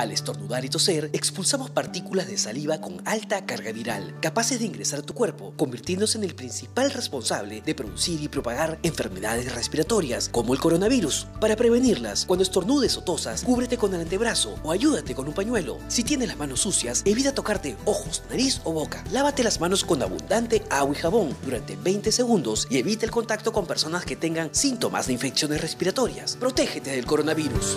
Al estornudar y toser, expulsamos partículas de saliva con alta carga viral, capaces de ingresar a tu cuerpo, convirtiéndose en el principal responsable de producir y propagar enfermedades respiratorias como el coronavirus. Para prevenirlas, cuando estornudes o tosas, cúbrete con el antebrazo o ayúdate con un pañuelo. Si tienes las manos sucias, evita tocarte ojos, nariz o boca. Lávate las manos con abundante agua y jabón durante 20 segundos y evita el contacto con personas que tengan síntomas de infecciones respiratorias. Protégete del coronavirus.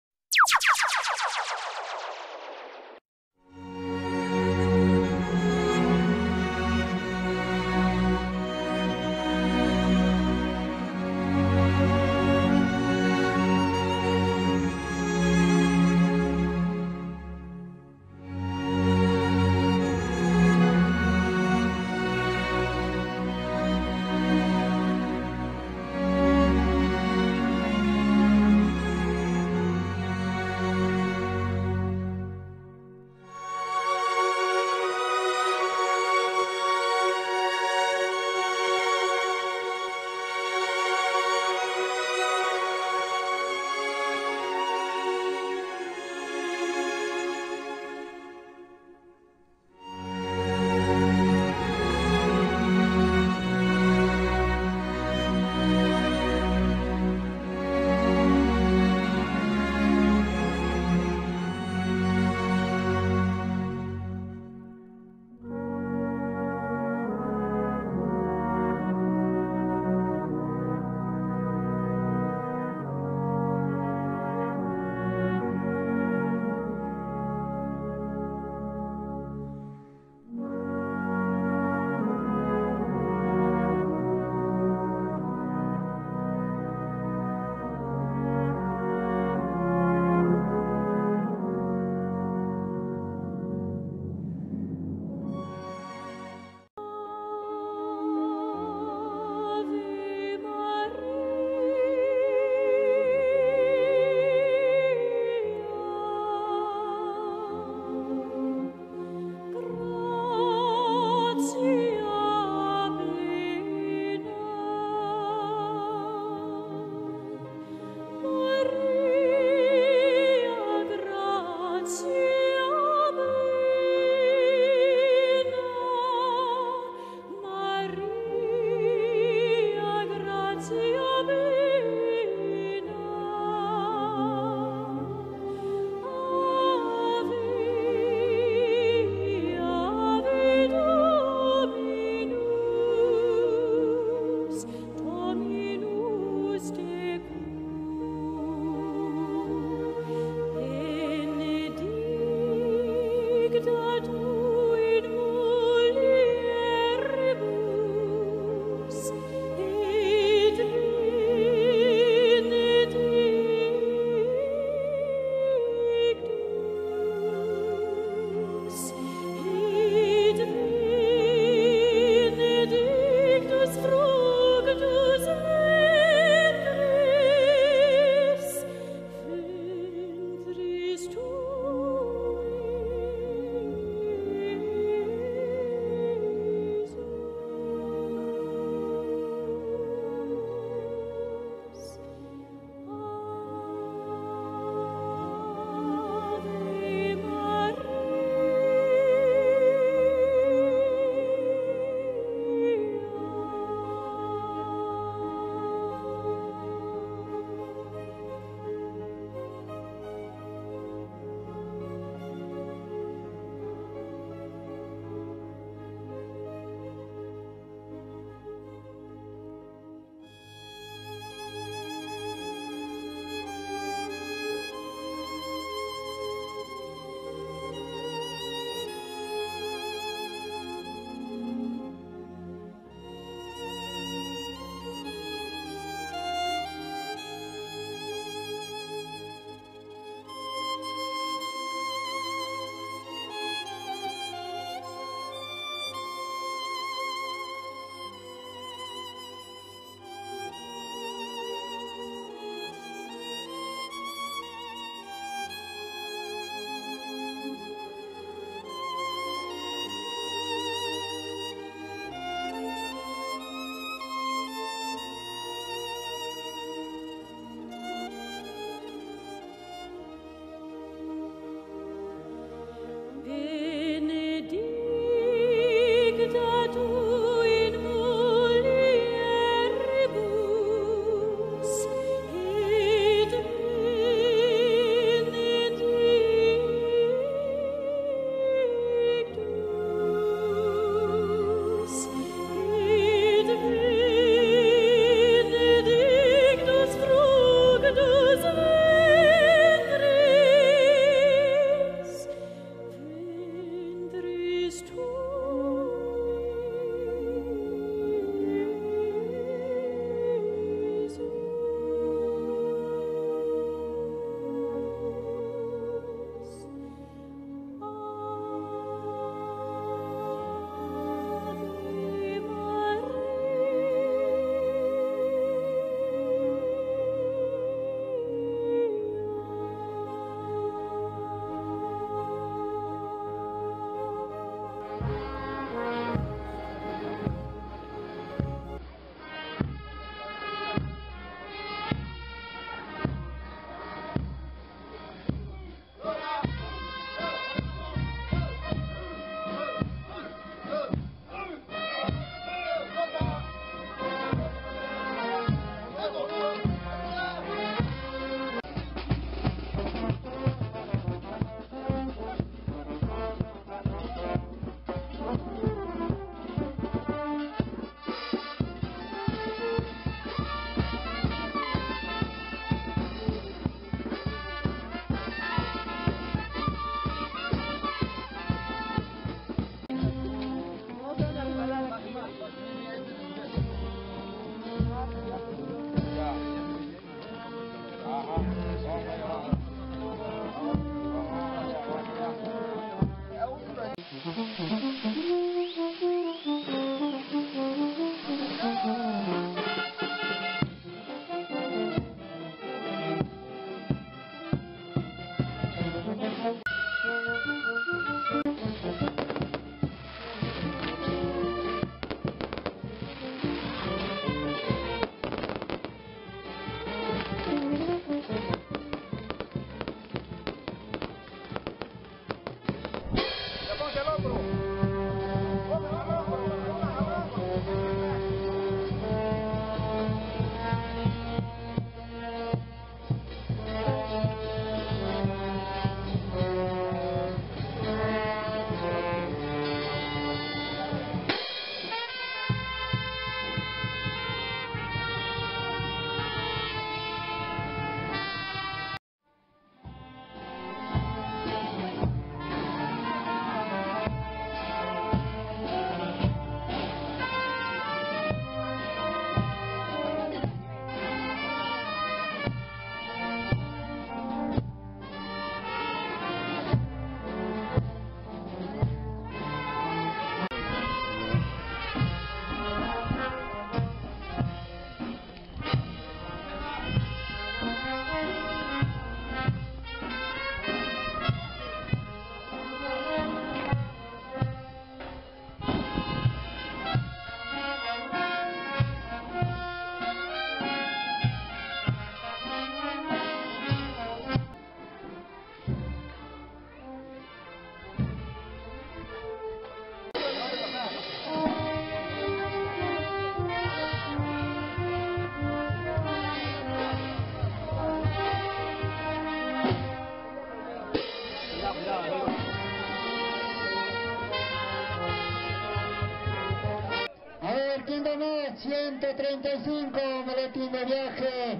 135, maletín de viaje.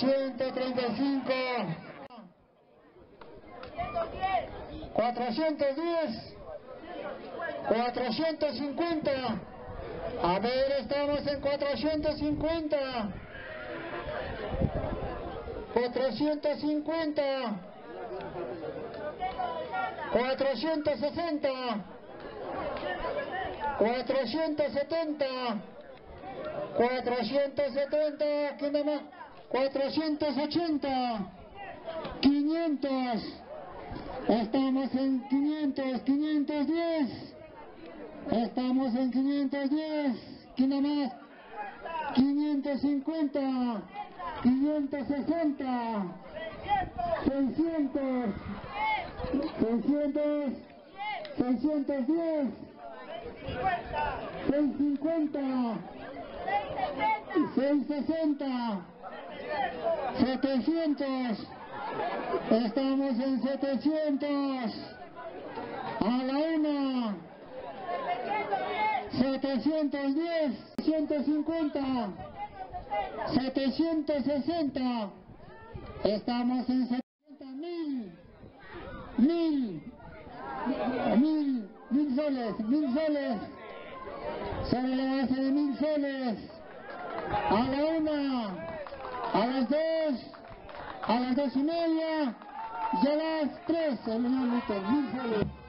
135. 410. 450. A ver, estamos en 450. 450. 460. 470. 470. ¿Quién más? 480. 500. Estamos en 500. 510. Estamos en 510. ¿Quién más? 550. 560. 600. 600. 610. 650. 660. 700. Estamos en 700. A la una. 710. 150. 760. Estamos en 70 mil. Mil. Mil. Mil soles. Mil soles. Sobre la base de mil soles. A la una. A las dos. A las dos y media. Y a las tres. El.